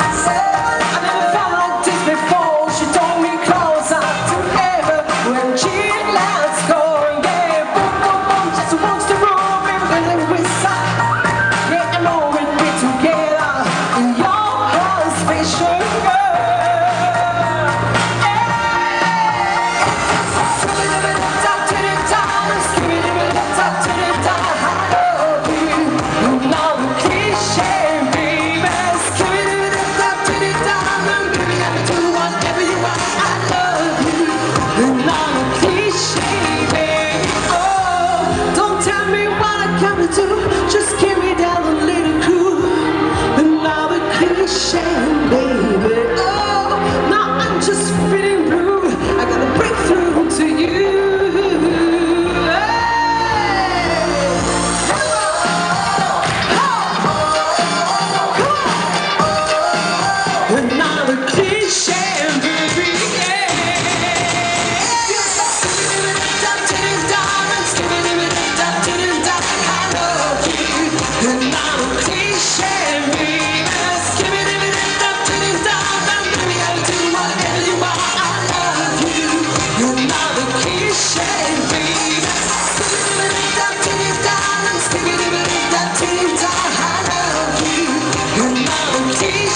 I never felt this before. She told me up together when she lets go. Yeah, boom, boom, boom, just wants Just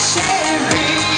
Sharing